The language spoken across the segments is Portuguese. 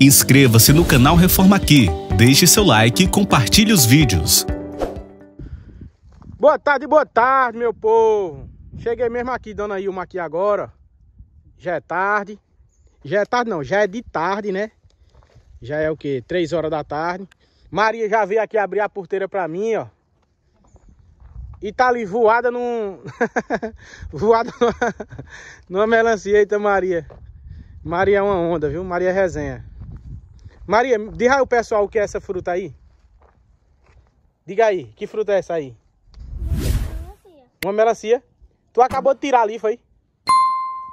Inscreva-se no canal Reforma Aqui, deixe seu like e compartilhe os vídeos. Boa tarde, boa tarde, meu povo. Cheguei mesmo aqui, dona Ilma aqui agora. Já é tarde. Já é tarde não, já é de tarde, né? Já é o que? Três horas da tarde. Maria já veio aqui abrir a porteira pra mim, ó. E tá ali voada num... voada numa... numa melancia. Eita, Maria. Maria é uma onda, viu? Maria é resenha. Maria, diga aí o pessoal o que é essa fruta aí. Diga aí, que fruta é essa aí? Melancia. Uma melancia? Tu acabou de tirar ali, foi?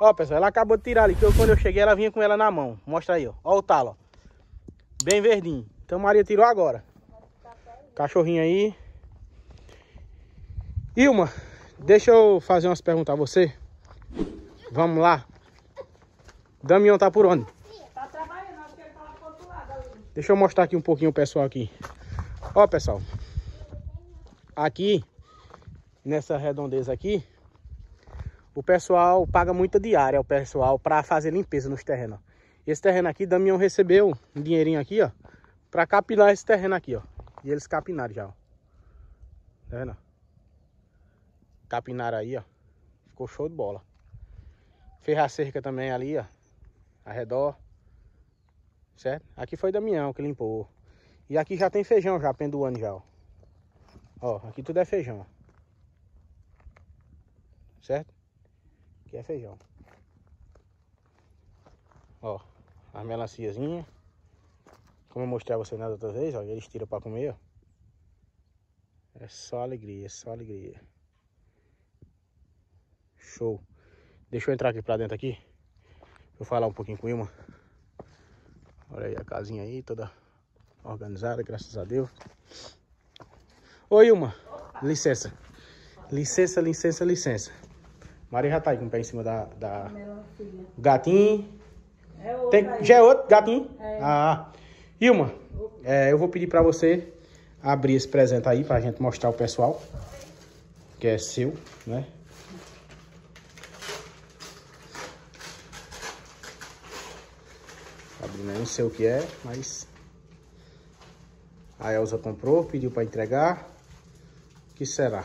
Ó, pessoal, ela acabou de tirar ali. Que eu, quando eu cheguei, ela vinha com ela na mão. Mostra aí, ó. Ó o talo, ó. Bem verdinho. Então Maria tirou agora. Cachorrinho aí. Ilma, deixa eu fazer umas perguntas a você. Vamos lá. Damião tá por onde? Deixa eu mostrar aqui um pouquinho o pessoal aqui. Ó, pessoal. Aqui, nessa redondeza aqui, o pessoal paga muita diária, o pessoal, para fazer limpeza nos terrenos. Esse terreno aqui, Damião recebeu um dinheirinho aqui, ó, para capinar esse terreno aqui, ó. E eles capinaram já, ó. Tá vendo? Capinaram aí, ó. Ficou show de bola. Fez a cerca também ali, ó. Arredor certo? Aqui foi Damião que limpou. E aqui já tem feijão já pendoando já, ó. Ó, aqui tudo é feijão. Certo? Aqui é feijão. Ó, as melanciazinhas. Como eu mostrei a você na outra vez, ó, eles tiram pra comer, ó. É só alegria, é só alegria. Show. Deixa eu entrar aqui pra dentro aqui. Vou falar um pouquinho com o Ilma. Olha aí a casinha aí, toda organizada, graças a Deus. Oi, Ilma. Licença. Licença, licença, licença. Maria já tá aí com o pé em cima da... da... Gatinho. É outro Tem... Já é outro gatinho? É. Ah. Ilma, é, eu vou pedir pra você abrir esse presente aí pra gente mostrar o pessoal. Que é seu, né? Não sei o que é, mas a Elza comprou, pediu para entregar. O que será?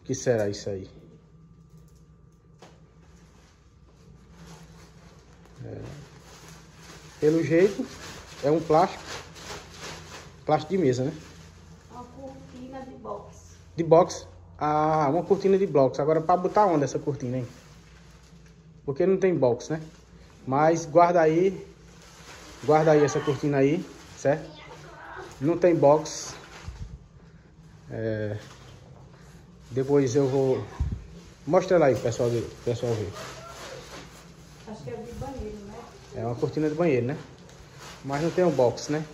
O que será isso aí? É. Pelo jeito, é um plástico. Plástico de mesa, né? Uma cortina de box. De box? Ah, uma cortina de box. Agora, para botar onde essa cortina, hein? Porque não tem box, né? Mas guarda aí. Guarda aí essa cortina aí, certo? Não tem box. É... Depois eu vou... Mostra lá aí, pessoal, pessoal ver. Acho que é de banheiro, né? É uma cortina de banheiro, né? Mas não tem um box, né?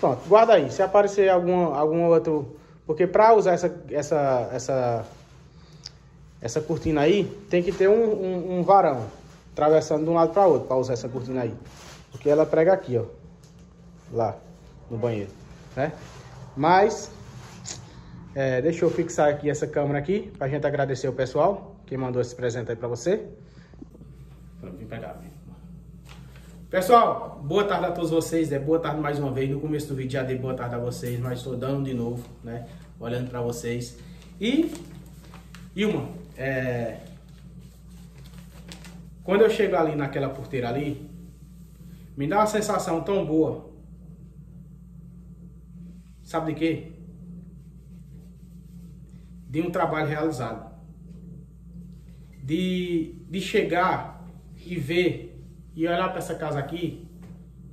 Pronto, guarda aí. Se aparecer algum, algum outro... Porque para usar essa, essa, essa essa cortina aí tem que ter um, um, um varão atravessando de um lado para outro para usar essa cortina aí. Porque ela prega aqui, ó. Lá no banheiro, né? Mas é, deixa eu fixar aqui essa câmera aqui pra gente agradecer o pessoal que mandou esse presente aí pra você. Pra vir pegar. Pessoal, boa tarde a todos vocês, é boa tarde mais uma vez. No começo do vídeo já dei boa tarde a vocês, mas estou dando de novo, né? Olhando pra vocês. E, Ilma, é... Quando eu chego ali naquela porteira ali, me dá uma sensação tão boa. Sabe de quê? De um trabalho realizado. De, de chegar e ver e olhar para essa casa aqui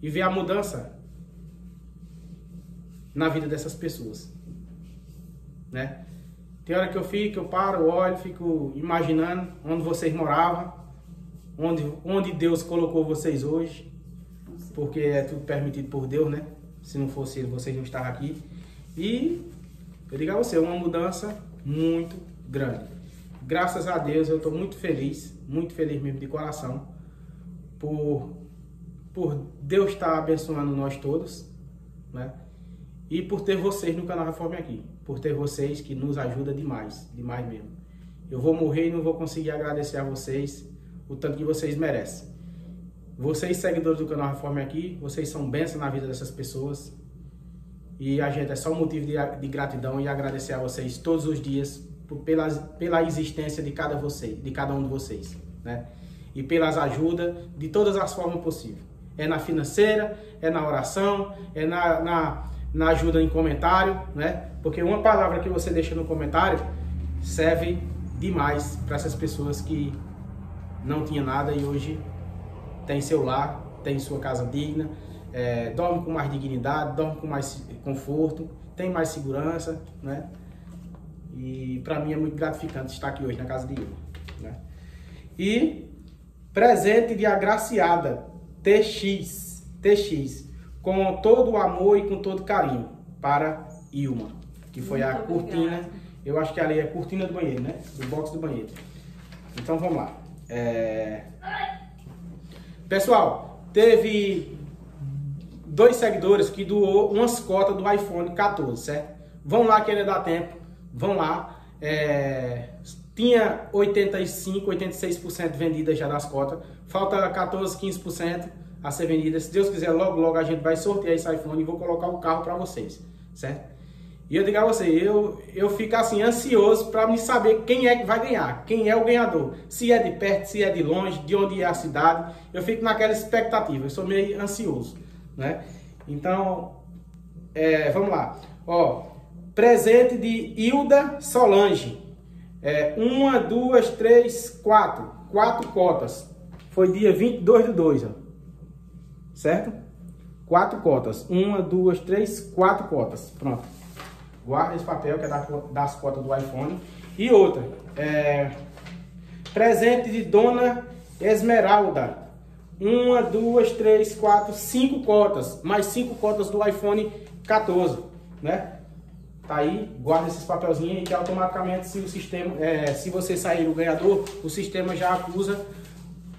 e ver a mudança na vida dessas pessoas. Né? Tem hora que eu fico, eu paro, olho, fico imaginando onde vocês moravam, onde, onde Deus colocou vocês hoje, porque é tudo permitido por Deus, né? Se não fosse Ele, vocês não estavam aqui. E eu digo a você, é uma mudança muito grande. Graças a Deus eu estou muito feliz, muito feliz mesmo de coração, por, por Deus está abençoando nós todos, né? E por ter vocês no canal Reforme Aqui. Por ter vocês que nos ajuda demais, demais mesmo. Eu vou morrer e não vou conseguir agradecer a vocês o tanto que vocês merecem. Vocês, seguidores do canal Reforme Aqui, vocês são bênçãos na vida dessas pessoas. E a gente é só um motivo de, de gratidão e agradecer a vocês todos os dias por, pela, pela existência de cada, você, de cada um de vocês. Né? E pelas ajudas de todas as formas possíveis. É na financeira, é na oração, é na, na, na ajuda em comentário, né? Porque uma palavra que você deixa no comentário serve demais para essas pessoas que não tinham nada e hoje tem seu lar, tem sua casa digna, é, dorme com mais dignidade, dorme com mais conforto, tem mais segurança, né? E para mim é muito gratificante estar aqui hoje na casa de Ilma, né? E presente de agraciada TX, TX, com todo o amor e com todo carinho para Ilma, que foi muito a cortina, eu acho que ali é a cortina do banheiro, né? Do box do banheiro. Então vamos lá. É... Pessoal, teve dois seguidores que doou umas cotas do iPhone 14, certo? Vão lá que ainda dá tempo, vão lá. É... Tinha 85, 86% vendidas já das cotas, falta 14, 15% a ser vendida. Se Deus quiser, logo, logo a gente vai sortear esse iPhone e vou colocar o carro para vocês, certo? E eu digo a você, eu, eu fico assim ansioso para me saber quem é que vai ganhar, quem é o ganhador. Se é de perto, se é de longe, de onde é a cidade. Eu fico naquela expectativa, eu sou meio ansioso, né? Então, é, vamos lá. Ó, presente de Hilda Solange. É, uma, duas, três, quatro. Quatro cotas. Foi dia 22 de 2, ó. Certo? Quatro cotas. Uma, duas, três, quatro cotas. Pronto. Guarda esse papel que é das cotas do iPhone. E outra, é, presente de Dona Esmeralda. Uma, duas, três, quatro, cinco cotas. Mais cinco cotas do iPhone 14, né? Tá aí, guarda esses papelzinhos que automaticamente se o sistema, é, se você sair o ganhador, o sistema já acusa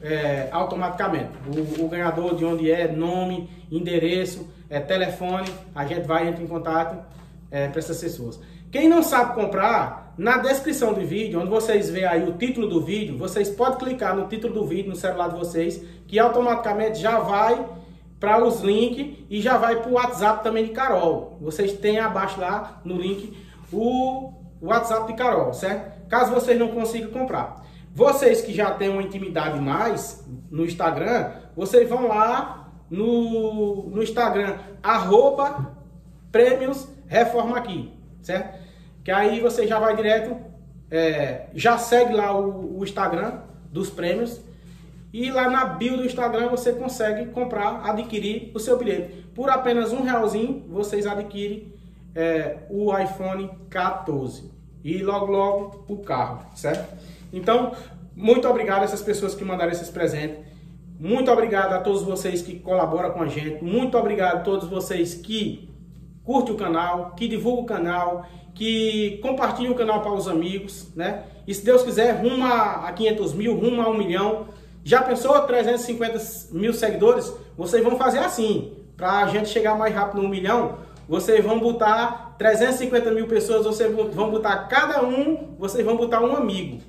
é, automaticamente. O, o, ganhador de onde é, nome, endereço, é, telefone, a gente vai entrar em contato é, para essas pessoas. Quem não sabe comprar, na descrição do vídeo, onde vocês veem aí o título do vídeo, vocês podem clicar no título do vídeo no celular de vocês, que automaticamente já vai para os links e já vai para o WhatsApp também de Carol. Vocês têm abaixo lá no link o WhatsApp de Carol, certo? Caso vocês não consigam comprar. Vocês que já têm uma intimidade mais no Instagram, vocês vão lá no, no Instagram, arroba prêmios reforma aqui, certo? Que aí você já vai direto, é, já segue lá o, o, Instagram dos prêmios e lá na bio do Instagram você consegue comprar, adquirir o seu bilhete. Por apenas um realzinho vocês adquirem é, o iPhone 14 e logo logo o carro, certo? Então, muito obrigado a essas pessoas que mandaram esses presentes. Muito obrigado a todos vocês que colaboram com a gente. Muito obrigado a todos vocês que curte o canal, que divulga o canal, que compartilhe o canal para os amigos, né? E se Deus quiser, rumo a 500 mil, rumo a 1 milhão. Já pensou 350 mil seguidores? Vocês vão fazer assim, para a gente chegar mais rápido no 1 milhão. Vocês vão botar 350 mil pessoas, vocês vão botar cada um, vocês vão botar um amigo.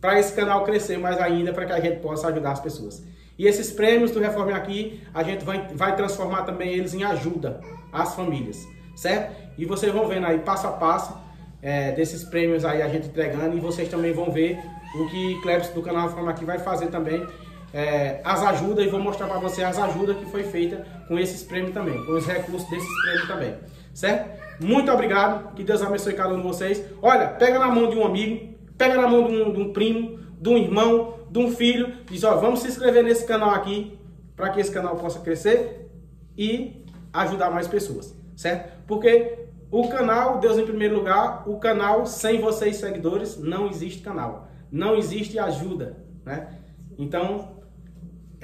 Para esse canal crescer mais ainda, para que a gente possa ajudar as pessoas. E esses prêmios do Reforme Aqui, a gente vai, vai transformar também eles em ajuda às famílias, certo? E vocês vão vendo aí passo a passo é, desses prêmios aí a gente entregando e vocês também vão ver o que Klebs do canal Reforme Aqui vai fazer também é, as ajudas e vou mostrar para vocês as ajudas que foi feita com esses prêmios também, com os recursos desses prêmios também, certo? Muito obrigado, que Deus abençoe cada um de vocês. Olha, pega na mão de um amigo, pega na mão de um, de um primo, de um irmão, de um filho, diz, ó, vamos se inscrever nesse canal aqui, para que esse canal possa crescer e ajudar mais pessoas, certo? Porque o canal, Deus em primeiro lugar, o canal sem vocês seguidores, não existe canal. Não existe ajuda, né? Então,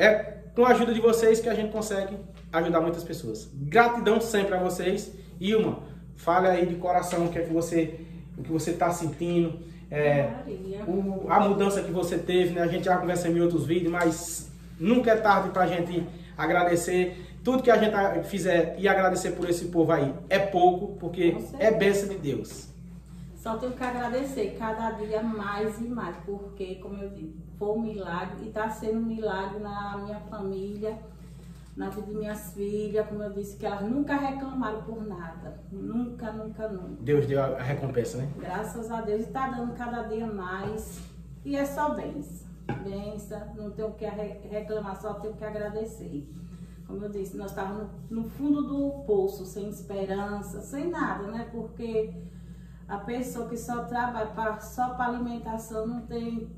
é com a ajuda de vocês que a gente consegue ajudar muitas pessoas. Gratidão sempre a vocês. Ilma, fale aí de coração o que é que você, o que você está sentindo, é, o, a mudança que você teve, né? A gente já conversa em outros vídeos, mas nunca é tarde para a gente agradecer tudo que a gente fizer e agradecer por esse povo aí. É pouco, porque é bênção de Deus. Só tenho que agradecer cada dia mais e mais, porque, como eu disse, foi um milagre e está sendo um milagre na minha família, na vida de minhas filhas, como eu disse, que elas nunca reclamaram por nada. Nunca, nunca, nunca. Deus deu a recompensa, né? Graças a Deus está dando cada dia mais. E é só bênção. Benção, não tenho o que reclamar, só tenho que agradecer. Como eu disse, nós estávamos no, no fundo do poço, sem esperança, sem nada, né? Porque a pessoa que só trabalha pra, só para alimentação não tem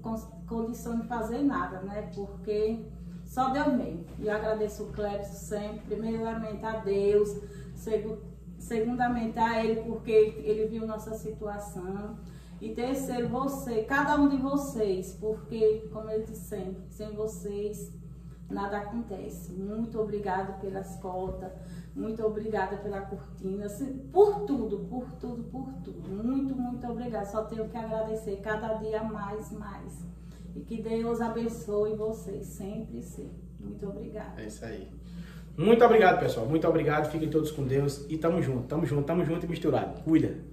condição de fazer nada, né? Porque só Deus mesmo. E agradeço o Clébio sempre, primeiramente a Deus, segundamente a ele, porque ele viu nossa situação. E terceiro, você, cada um de vocês, porque, como eu disse sempre, sem vocês nada acontece. Muito obrigada pelas cotas, muito obrigada pela cortina, por tudo, por tudo, por tudo. Muito, muito obrigada. Só tenho que agradecer cada dia mais, mais. E que Deus abençoe vocês sempre, sempre. Muito obrigada. É isso aí. Muito obrigado, pessoal. Muito obrigado. Fiquem todos com Deus e tamo junto, tamo junto, tamo junto e misturado. Cuida.